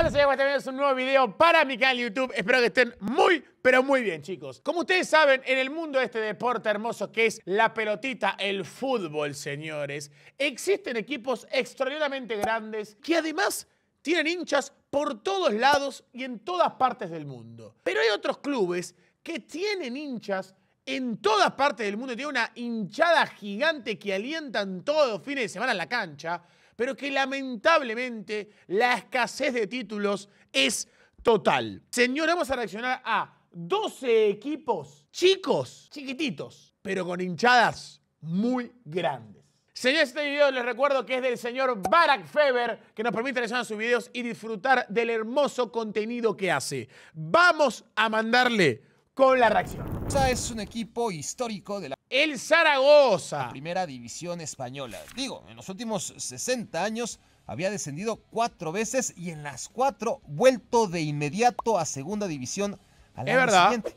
Hola, soy Agustín, es un nuevo video para mi canal YouTube. Espero que estén muy, pero muy bien, chicos. Como ustedes saben, en el mundo de este deporte hermoso que es la pelotita, el fútbol, señores, existen equipos extraordinariamente grandes que además tienen hinchas por todos lados y en todas partes del mundo. Pero hay otros clubes que tienen hinchas en todas partes del mundo, tienen una hinchada gigante que alientan todos los fines de semana en la cancha, pero que lamentablemente la escasez de títulos es total. Señor, vamos a reaccionar a 12 equipos chicos, chiquititos, pero con hinchadas muy grandes. Señores, este video les recuerdo que es del señor Barack Feber, que nos permite reaccionar sus videos y disfrutar del hermoso contenido que hace. Vamos a mandarle con la reacción. Es un equipo histórico de la El Zaragoza. primera división española. Digo, en los últimos 60 años había descendido cuatro veces y en las cuatro vuelto de inmediato a segunda división al Es año verdad. siguiente.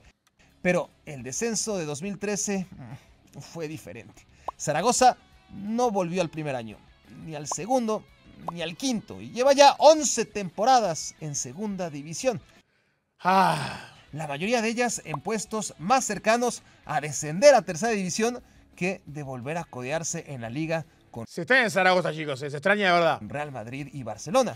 Pero el descenso de 2013 mm, fue diferente. Zaragoza no volvió al primer año, ni al segundo, ni al quinto, y lleva ya 11 temporadas en segunda división. Ah, La mayoría de ellas en puestos más cercanos a descender a tercera división que de volver a codearse en la liga con se extraña en Zaragoza, chicos, se extraña de verdad. Real Madrid y Barcelona.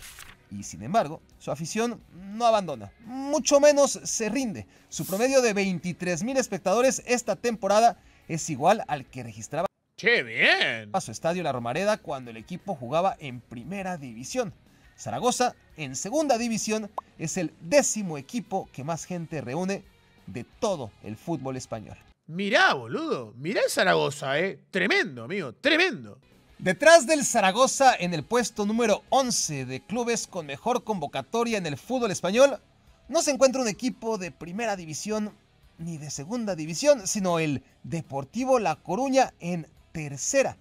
Y sin embargo, su afición no abandona, mucho menos se rinde. Su promedio de 23 mil espectadores esta temporada es igual al que registraba Che, bien. a su estadio La Romareda cuando el equipo jugaba en primera división. Zaragoza, en segunda división, es el décimo equipo que más gente reúne de todo el fútbol español. Mirá, boludo. Mirá el Zaragoza, eh. Tremendo, amigo. Tremendo. Detrás del Zaragoza en el puesto número 11 de clubes con mejor convocatoria en el fútbol español, no se encuentra un equipo de primera división ni de segunda división, sino el Deportivo La Coruña en tercera.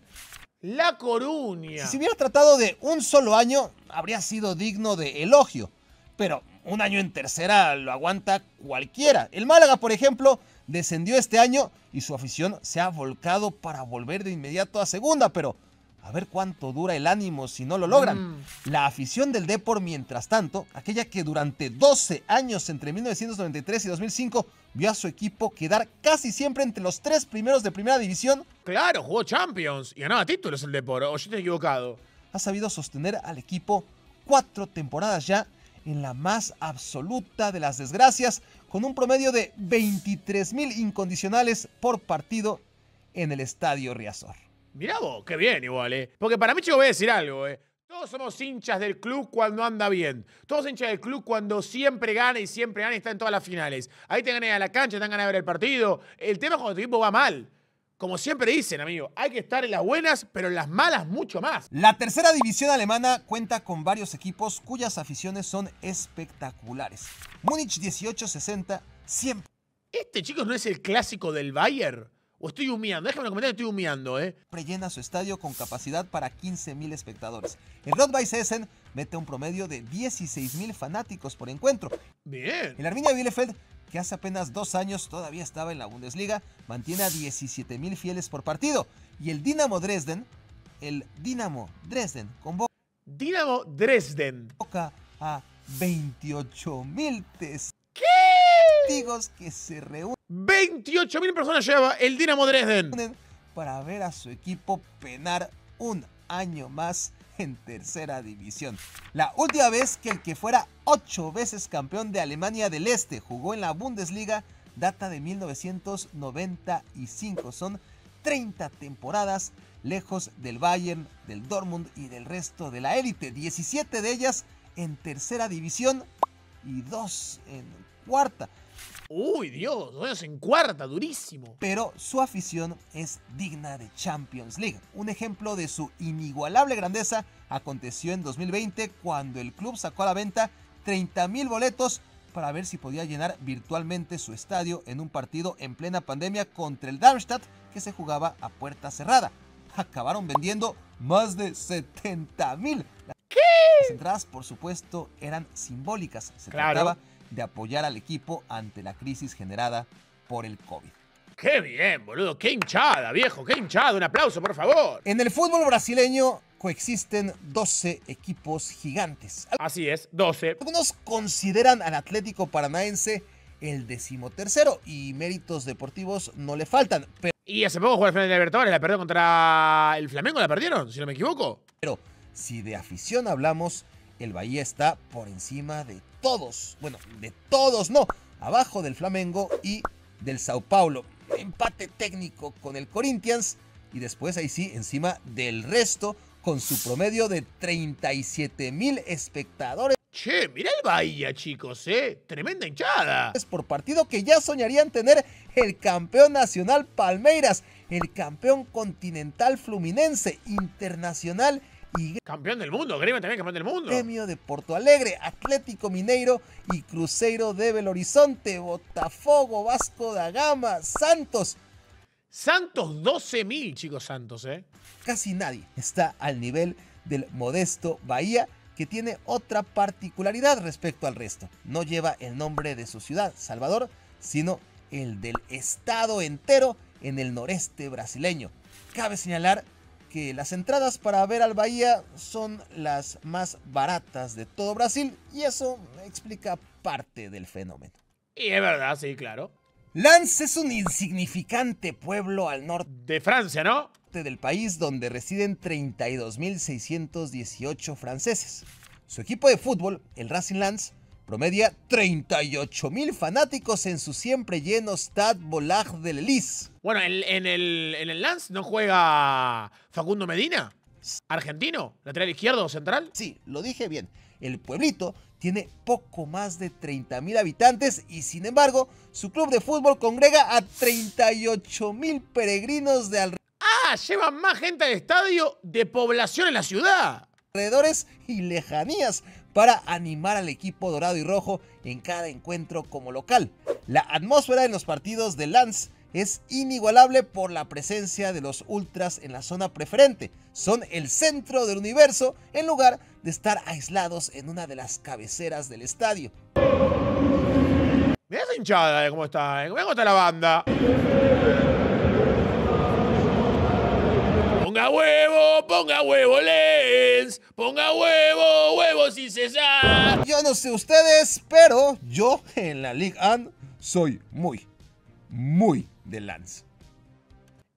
La Coruña. Si se hubiera tratado de un solo año, habría sido digno de elogio. Pero un año en tercera lo aguanta cualquiera. El Málaga, por ejemplo, descendió este año y su afición se ha volcado para volver de inmediato a segunda. Pero a ver cuánto dura el ánimo si no lo logran. Mm. La afición del Depor, mientras tanto, aquella que durante 12 años entre 1993 y 2005 vio a su equipo quedar casi siempre entre los tres primeros de primera división, Claro, jugó Champions y ganaba títulos el Depor. O yo estoy equivocado. ha sabido sostener al equipo cuatro temporadas ya en la más absoluta de las desgracias, con un promedio de 23 mil incondicionales por partido en el Estadio Riazor. Mirá vos, qué bien igual, eh. Porque para mí, chicos, voy a decir algo, eh. Todos somos hinchas del club cuando anda bien. Todos hinchas del club cuando siempre gana y siempre gana y está en todas las finales. Ahí te ganas a la cancha, te dan ganas de ver el partido. El tema es cuando tu equipo va mal. Como siempre dicen, amigo, hay que estar en las buenas, pero en las malas mucho más. La tercera división alemana cuenta con varios equipos cuyas aficiones son espectaculares. Múnich 1860 siempre ¿Este, chicos, no es el clásico del Bayern? ¿O estoy humeando? Déjame en los comentarios, estoy humeando, ¿eh? llena su estadio con capacidad para 15.000 espectadores. El Rot-Weiss Essen mete un promedio de 16.000 fanáticos por encuentro. Bien. El Arminia Bielefeld, que hace apenas dos años todavía estaba en la Bundesliga, mantiene a 17.000 fieles por partido. Y el Dinamo Dresden, el Dinamo Dresden, convoca Dinamo Dresden. a 28.000 testigos que se reúnen 28.000 personas lleva el Dinamo Dresden. para ver a su equipo penar un año más en tercera división. La última vez que el que fuera ocho veces campeón de Alemania del Este jugó en la Bundesliga data de 1995. Son 30 temporadas lejos del Bayern, del Dortmund y del resto de la élite. 17 de ellas en tercera división y dos en cuarta. Uy, Dios, dos en cuarta, durísimo. pero su afición es digna de Champions League. Un ejemplo de su inigualable grandeza aconteció en 2020 cuando el club sacó a la venta 30.000 boletos para ver si podía llenar virtualmente su estadio en un partido en plena pandemia contra el Darmstadt que se jugaba a puerta cerrada. Acabaron vendiendo más de 70.000. Las entradas, por supuesto, eran simbólicas. Se Claro. trataba de apoyar al equipo ante la crisis generada por el COVID. Qué bien, boludo. Qué hinchada, viejo. Qué hinchada. Un aplauso, por favor. En el fútbol brasileño coexisten 12 equipos gigantes. Así es, 12. Algunos consideran al Atlético Paranaense el decimotercero y méritos deportivos no le faltan. Pero, Y hace poco jugó al final de Libertadores, la perdió contra el Flamengo, la perdieron, si no me equivoco. pero si de afición hablamos, el Bahía está por encima de todos. Bueno, de todos no. Abajo del Flamengo y del Sao Paulo. Empate técnico con el Corinthians. Y después ahí sí, encima del resto, con su promedio de 37 mil espectadores Che, mirá el Bahía, chicos, ¿eh? Tremenda hinchada. por partido que ya soñarían tener el campeón nacional Palmeiras, el campeón continental Fluminense, internacional y Campeón del mundo, Gremio también campeón del mundo. Gremio de Porto Alegre, Atlético Mineiro y Cruzeiro de Belo Horizonte, Botafogo, Vasco da Gama, Santos. Santos 12.000, chicos Santos, ¿eh? Casi nadie está al nivel del modesto Bahía, que tiene otra particularidad respecto al resto. No lleva el nombre de su ciudad, Salvador, sino el del estado entero en el noreste brasileño. Cabe señalar que las entradas para ver al Bahía son las más baratas de todo Brasil y eso explica parte del fenómeno. Y es verdad, sí, claro. Lens es un insignificante pueblo al norte De Francia, ¿no? del país donde residen 32.618 franceses. Su equipo de fútbol, el Racing Lens, promedia 38.000 fanáticos en su siempre lleno Stade Bollard de l'Elysée. Bueno, en, en el, en el Lance no juega Facundo Medina, argentino, lateral izquierdo o central. Sí, lo dije bien. El pueblito tiene poco más de 30.000 habitantes y sin embargo su club de fútbol congrega a 38.000 peregrinos de Ah, llevan más gente al estadio de población en la ciudad. alrededores y lejanías para animar al equipo dorado y rojo en cada encuentro como local. La atmósfera en los partidos de Lance es inigualable por la presencia de los ultras en la zona preferente. Son el centro del universo en lugar de estar aislados en una de las cabeceras del estadio. Mirá esa hinchada, eh, cómo está, eh. Cómo está la banda. Ponga huevo, ponga huevo, Lens. Ponga huevo, huevo sin cesar. Yo no sé ustedes, pero yo en la Ligue 1 soy muy, muy de Lance.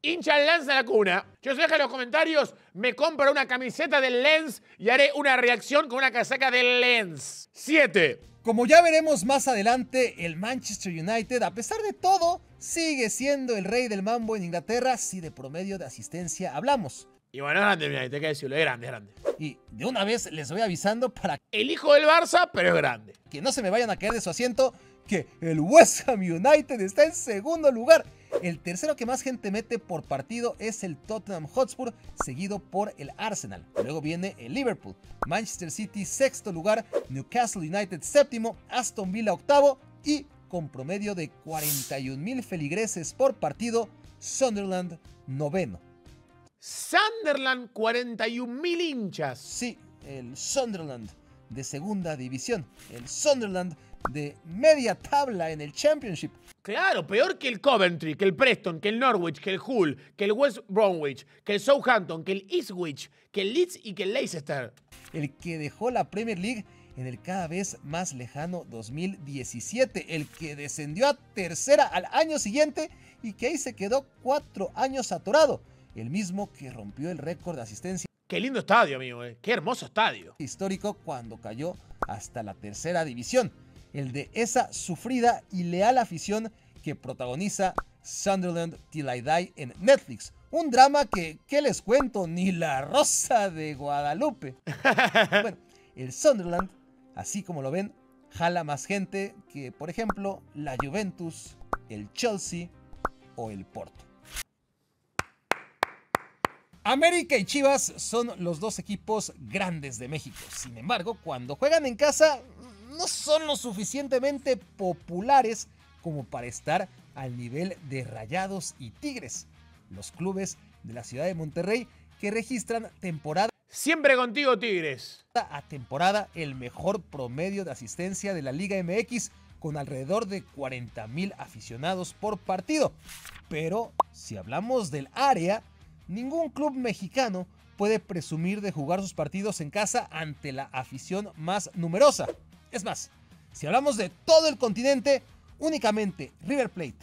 Hincha Lens a la cuna. Yo sé que en los comentarios me compro una camiseta del Lens y haré una reacción con una casaca del Lens. 7. Como ya veremos más adelante, el Manchester United, a pesar de todo, sigue siendo el rey del mambo en Inglaterra si de promedio de asistencia hablamos. Y bueno, es grande, mira, te que decirlo, es grande, es grande. Y de una vez les voy avisando para El hijo del Barça, pero es grande. que no se me vayan a caer de su asiento que el West Ham United está en segundo lugar. El tercero que más gente mete por partido es el Tottenham Hotspur, seguido por el Arsenal. Luego viene el Liverpool, Manchester City sexto lugar, Newcastle United séptimo, Aston Villa octavo y con promedio de 41 mil feligreses por partido, Sunderland noveno. Sunderland, 41 mil hinchas. Sí, el Sunderland de segunda división, el Sunderland de media tabla en el Championship. Claro, peor que el Coventry, que el Preston, que el Norwich, que el Hull, que el West Bromwich, que el Southampton, que el Eastwich, que el Leeds y que el Leicester. el que dejó la Premier League en el cada vez más lejano 2017, el que descendió a tercera al año siguiente y que ahí se quedó cuatro años atorado, el mismo que rompió el récord de asistencia Qué lindo estadio, amigo, eh. Qué hermoso estadio. histórico cuando cayó hasta la tercera división, el de esa sufrida y leal afición que protagoniza Sunderland Till I Die en Netflix. Un drama que, ¿qué les cuento? Ni la Rosa de Guadalupe. bueno, el Sunderland, así como lo ven, jala más gente que, por ejemplo, la Juventus, el Chelsea o el Porto. América y Chivas son los dos equipos grandes de México. Sin embargo, cuando juegan en casa, no son lo suficientemente populares como para estar al nivel de Rayados y Tigres, los clubes de la ciudad de Monterrey que registran temporada Siempre contigo, Tigres. a temporada el mejor promedio de asistencia de la Liga MX con alrededor de 40 mil aficionados por partido. Pero si hablamos del área, ningún club mexicano puede presumir de jugar sus partidos en casa ante la afición más numerosa. Es más, si hablamos de todo el continente, únicamente River Plate,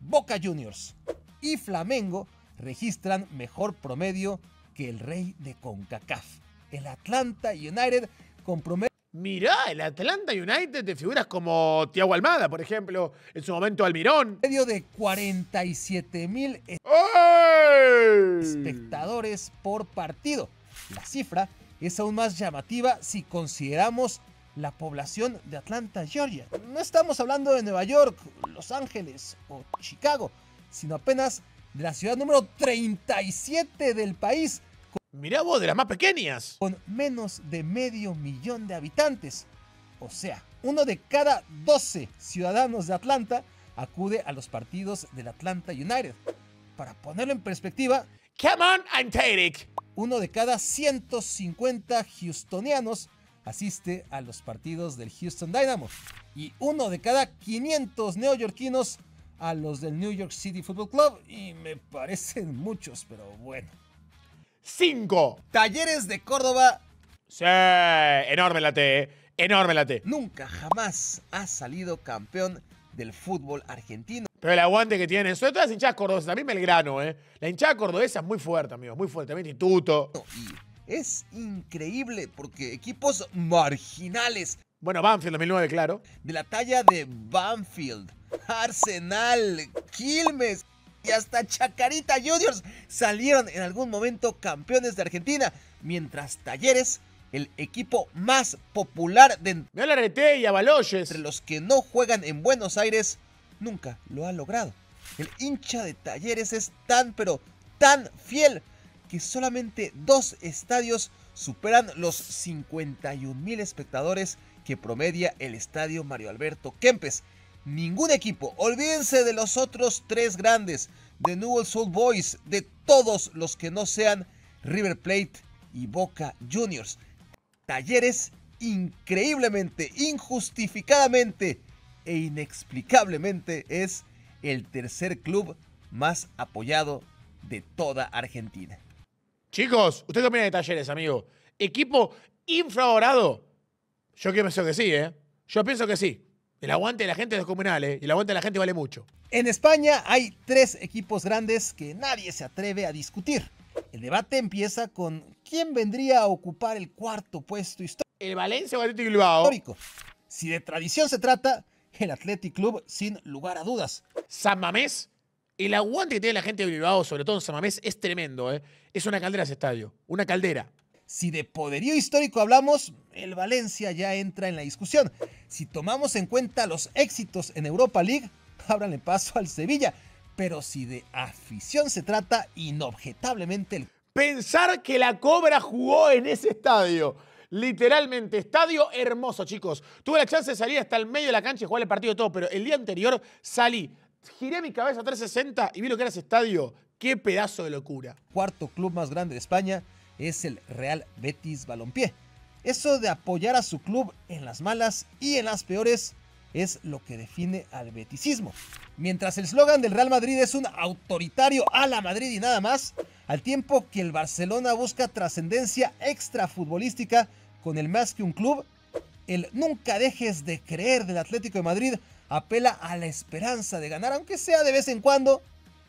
Boca Juniors y Flamengo registran mejor promedio que el rey de CONCACAF. El Atlanta United con promedio Mirá, el Atlanta United de figuras como Tiago Almada, por ejemplo, en su momento Almirón. de 47 mil espectadores por partido. La cifra es aún más llamativa si consideramos la población de Atlanta, Georgia. No estamos hablando de Nueva York, Los Ángeles o Chicago, sino apenas de la ciudad número 37 del país. Mirá vos, de las más pequeñas. Con menos de medio millón de habitantes. O sea, uno de cada 12 ciudadanos de Atlanta acude a los partidos del Atlanta United. Para ponerlo en perspectiva, Come on it. uno de cada 150 houstonianos asiste a los partidos del Houston Dynamo y uno de cada 500 neoyorquinos a los del New York City Football Club y me parecen muchos, pero bueno. Cinco. Talleres de Córdoba Sí, enorme la T, eh. enorme la T. nunca jamás ha salido campeón del fútbol argentino. Pero el aguante que tienen, sobre todo las hinchadas cordobesas, también Belgrano, ¿eh? La hinchada cordobesa es muy fuerte, amigos, muy fuerte. También Instituto. Y es increíble porque equipos marginales Bueno, Banfield 2009, claro. de la talla de Banfield, Arsenal, Quilmes y hasta Chacarita Juniors salieron en algún momento campeones de Argentina, mientras Talleres, el equipo más popular de la RT y entre los que no juegan en Buenos Aires, nunca lo ha logrado. El hincha de Talleres es tan pero tan fiel solamente dos estadios superan los 51 mil espectadores que promedia el estadio Mario Alberto Kempes. Ningún equipo, olvídense de los otros tres grandes, de Newell's Old Boys, de todos los que no sean River Plate y Boca Juniors. Talleres increíblemente, injustificadamente e inexplicablemente es el tercer club más apoyado de toda Argentina. Chicos, ¿usted qué opina de Talleres, amigo? ¿Equipo infravalorado? Yo pienso que sí, ¿eh? Yo pienso que sí. El aguante de la gente es descomunal, ¿eh? Y el aguante de la gente vale mucho. En España hay tres equipos grandes que nadie se atreve a discutir. El debate empieza con quién vendría a ocupar el cuarto puesto El Valencia o Atlético Bilbao. histórico. Si de tradición se trata, el Athletic Club sin lugar a dudas. San Mamés. El aguante que tiene la gente de Bilbao, sobre todo en San Mamés, es tremendo, ¿eh? Es una caldera ese estadio. Una caldera. Si de poderío histórico hablamos, el Valencia ya entra en la discusión. Si tomamos en cuenta los éxitos en Europa League, ábranle paso al Sevilla. Pero si de afición se trata, inobjetablemente el Pensar que la Cobra jugó en ese estadio. Literalmente, estadio hermoso, chicos. Tuve la chance de salir hasta el medio de la cancha y jugar el partido y todo, pero el día anterior salí, giré mi cabeza a 360 y vi lo que era ese estadio. Qué pedazo de locura. cuarto club más grande de España es el Real Betis Balompié. Eso de apoyar a su club en las malas y en las peores es lo que define al beticismo. Mientras el eslogan del Real Madrid es un autoritario a la Madrid y nada más, al tiempo que el Barcelona busca trascendencia extrafutbolística con el más que un club, el nunca dejes de creer del Atlético de Madrid apela a la esperanza de ganar, aunque sea de vez en cuando,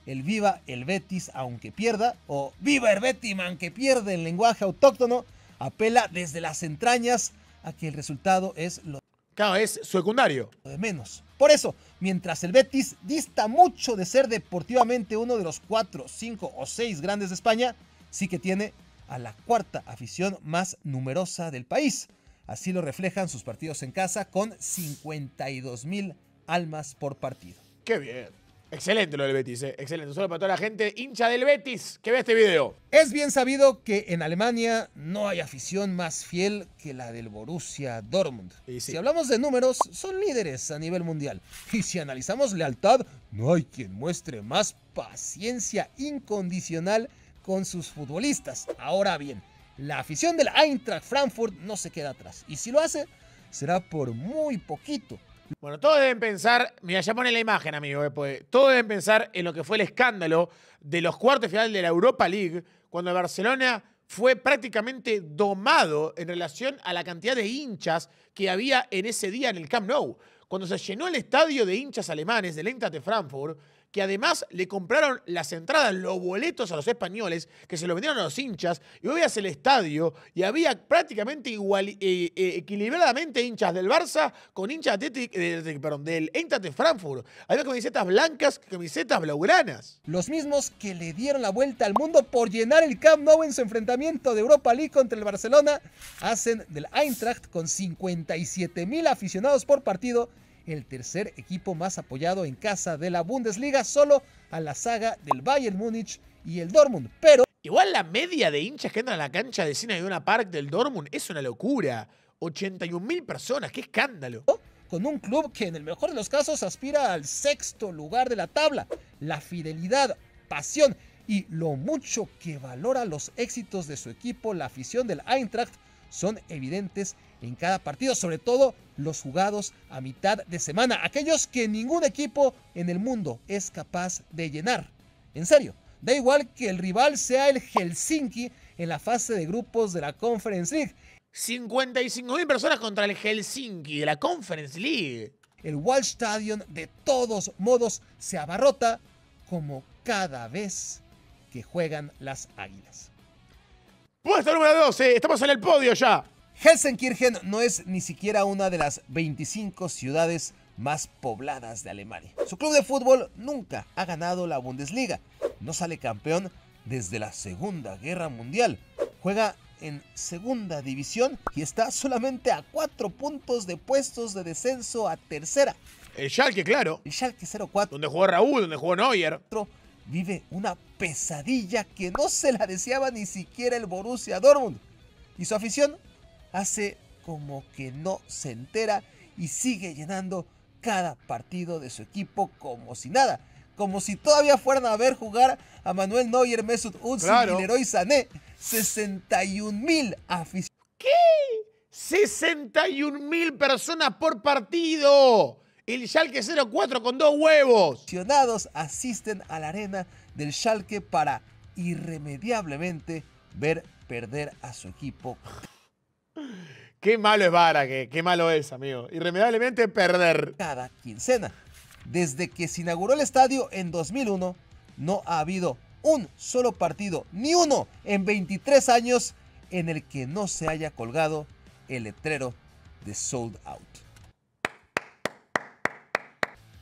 el viva el Betis aunque pierda, o viva el Betis aunque pierde en lenguaje autóctono, apela desde las entrañas a que el resultado es lo Claro, es secundario. de menos. Por eso, mientras el Betis dista mucho de ser deportivamente uno de los cuatro, cinco o seis grandes de España, sí que tiene a la cuarta afición más numerosa del país. Así lo reflejan sus partidos en casa con 52 mil almas por partido. Qué bien. Excelente lo del Betis, ¿eh? Excelente. Solo para toda la gente hincha del Betis que ve este video. Es bien sabido que en Alemania no hay afición más fiel que la del Borussia Dortmund. Y sí. Si hablamos de números, son líderes a nivel mundial. Y si analizamos lealtad, no hay quien muestre más paciencia incondicional con sus futbolistas. Ahora bien, la afición del Eintracht Frankfurt no se queda atrás. Y si lo hace, será por muy poquito. Bueno, todos deben pensar, mira, ya pone la imagen, amigo, eh, pues, todos deben pensar en lo que fue el escándalo de los cuartos final de la Europa League, cuando el Barcelona fue prácticamente domado en relación a la cantidad de hinchas que había en ese día en el Camp Nou. Cuando se llenó el estadio de hinchas alemanes del Eintracht de Frankfurt, que además le compraron las entradas, los boletos a los españoles, que se los vendieron a los hinchas, y hoy veías el estadio y había prácticamente igual, eh, eh, equilibradamente hinchas del Barça con hinchas de, perdón, del Eintracht de Frankfurt. Había camisetas blancas, camisetas blaugranas. Los mismos que le dieron la vuelta al mundo por llenar el Camp Nou en su enfrentamiento de Europa League contra el Barcelona, hacen del Eintracht con 57 mil aficionados por partido el tercer equipo más apoyado en casa de la Bundesliga, solo a la saga del Bayern Múnich y el Dortmund. Pero igual la media de hinchas que entran a la cancha de Cine una Park del Dortmund es una locura. 81 mil personas, qué escándalo. Con un club que en el mejor de los casos aspira al sexto lugar de la tabla. La fidelidad, pasión y lo mucho que valora los éxitos de su equipo, la afición del Eintracht, son evidentes en cada partido, sobre todo los jugados a mitad de semana, aquellos que ningún equipo en el mundo es capaz de llenar. En serio, da igual que el rival sea el Helsinki en la fase de grupos de la Conference League. 55.000 personas contra el Helsinki de la Conference League. El Wallstadion de todos modos se abarrota como cada vez que juegan las Águilas. Puesto número 12, estamos en el podio ya. Helsenkirchen no es ni siquiera una de las 25 ciudades más pobladas de Alemania. Su club de fútbol nunca ha ganado la Bundesliga. No sale campeón desde la Segunda Guerra Mundial. Juega en segunda división y está solamente a cuatro puntos de puestos de descenso a tercera. El Schalke, claro. El Schalke 04. Donde jugó Raúl, donde jugó Neuer. Vive una pesadilla que no se la deseaba ni siquiera el Borussia Dortmund. Y su afición hace como que no se entera y sigue llenando cada partido de su equipo como si nada. Como si todavía fueran a ver jugar a Manuel Neuer, Mesut Özil y Leroy Sané. 61 mil aficionados. ¿Qué? 61 mil personas por partido. El Schalke 04 con dos huevos. Aficionados asisten a la arena del Schalke para irremediablemente ver perder a su equipo Qué malo es Vara, qué malo es, amigo. Irremediablemente perder. Cada quincena. Desde que se inauguró el estadio en 2001, no ha habido un solo partido, ni uno, en 23 años en el que no se haya colgado el letrero de Sold Out.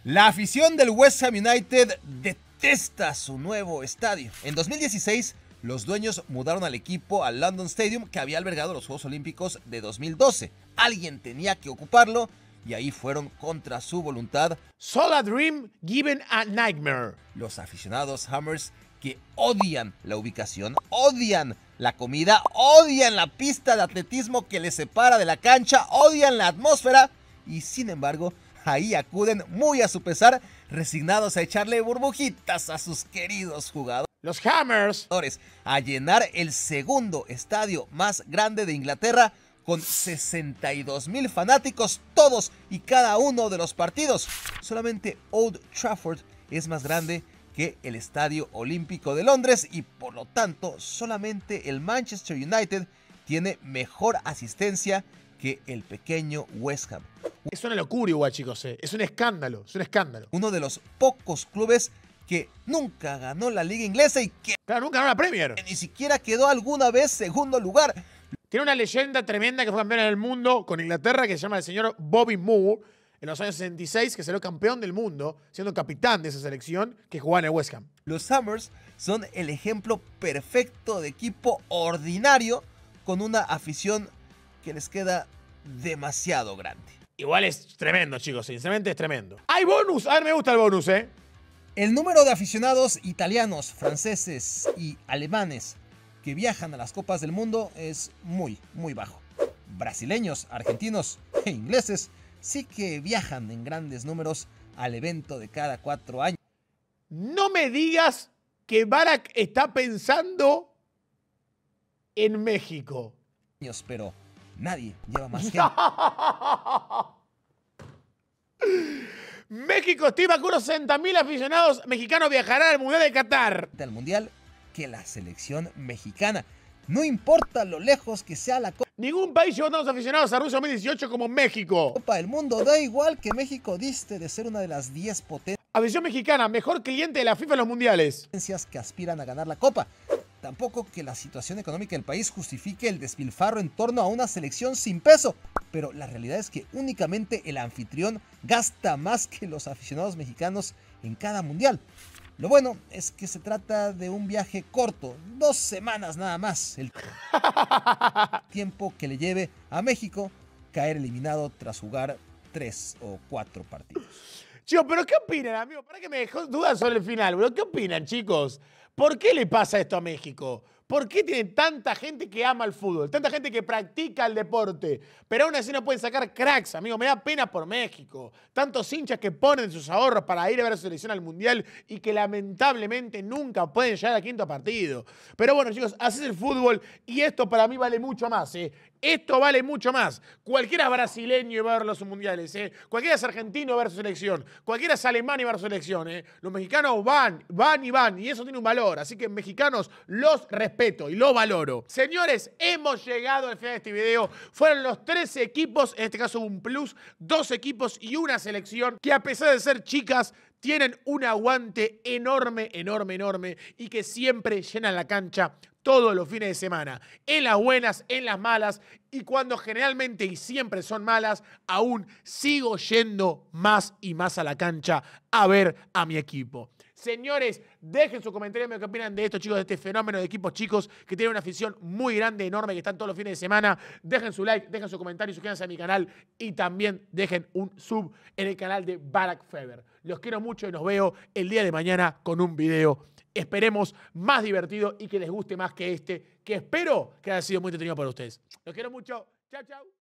La afición del West Ham United detesta su nuevo estadio. En 2016 los dueños mudaron al equipo al London Stadium que había albergado los Juegos Olímpicos de 2012. Alguien tenía que ocuparlo y ahí fueron contra su voluntad. Sola dream given a nightmare. Los aficionados Hammers que odian la ubicación, odian la comida, odian la pista de atletismo que les separa de la cancha, odian la atmósfera y sin embargo ahí acuden muy a su pesar, resignados a echarle burbujitas a sus queridos jugadores los Hammers, a llenar el segundo estadio más grande de Inglaterra con 62 mil fanáticos todos y cada uno de los partidos. Solamente Old Trafford es más grande que el Estadio Olímpico de Londres y por lo tanto solamente el Manchester United tiene mejor asistencia que el pequeño West Ham. Es una locura igual chicos, eh. es un escándalo, es un escándalo. Uno de los pocos clubes que nunca ganó la liga inglesa y que claro, nunca ganó la Premier. ni siquiera quedó alguna vez segundo lugar. Tiene una leyenda tremenda que fue campeón del mundo con Inglaterra que se llama el señor Bobby Moore en los años 66, que salió campeón del mundo, siendo capitán de esa selección, que jugaba en el West Ham. Los Summers son el ejemplo perfecto de equipo ordinario con una afición que les queda demasiado grande. Igual es tremendo, chicos, sinceramente es tremendo. Hay bonus, a ver, me gusta el bonus, ¿eh? El número de aficionados italianos, franceses y alemanes que viajan a las Copas del Mundo es muy, muy bajo. Brasileños, argentinos e ingleses sí que viajan en grandes números al evento de cada cuatro años. No me digas que Barack está pensando en México. Pero nadie lleva más gente. México estima que unos 60.000 aficionados mexicanos viajarán al Mundial de Qatar. Al Mundial que la selección mexicana. No importa lo lejos que sea la Ningún país llevó tantos aficionados a Rusia 2018 como México. Copa del Mundo. Da igual que México diste de ser una de las 10 potencias. Afición mexicana, mejor cliente de la FIFA en los mundiales. Que aspiran a ganar la Copa. Tampoco que la situación económica del país justifique el despilfarro en torno a una selección sin peso. Pero la realidad es que únicamente el anfitrión gasta más que los aficionados mexicanos en cada mundial. Lo bueno es que se trata de un viaje corto, dos semanas nada más. El tiempo que le lleve a México caer eliminado tras jugar tres o cuatro partidos. Chicos, pero ¿qué opinan, amigo? Para que me dejó dudas sobre el final, bro. ¿Qué opinan, chicos? ¿Por qué le pasa esto a México? ¿Por qué tiene tanta gente que ama el fútbol? Tanta gente que practica el deporte. Pero aún así no pueden sacar cracks, amigo. Me da pena por México. Tantos hinchas que ponen sus ahorros para ir a ver su selección al Mundial y que lamentablemente nunca pueden llegar al quinto partido. Pero bueno, chicos, así el fútbol y esto para mí vale mucho más. ¿eh? Esto vale mucho más. Cualquiera es brasileño y va a ver los mundiales, ¿eh? Cualquiera es argentino y va a ver su selección. Cualquiera es alemán y va a ver selección, ¿eh? Los mexicanos van, van y van. Y eso tiene un valor. Así que mexicanos los respeto y los valoro. Señores, hemos llegado al final de este video. Fueron los 13 equipos, en este caso un plus, dos equipos y una selección que a pesar de ser chicas, tienen un aguante enorme, enorme, enorme y que siempre llenan la cancha todos los fines de semana, en las buenas, en las malas, y cuando generalmente y siempre son malas, aún sigo yendo más y más a la cancha a ver a mi equipo. Señores, dejen su comentario qué opinan de esto, chicos, de este fenómeno de equipos chicos que tienen una afición muy grande, enorme, que están todos los fines de semana. Dejen su like, dejen su comentario, suscríbanse a mi canal y también dejen un sub en el canal de Barack Feber. Los quiero mucho y nos veo el día de mañana con un video esperemos más divertido y que les guste más que este, que espero que haya sido muy entretenido para ustedes. Los quiero mucho. Chao, chao.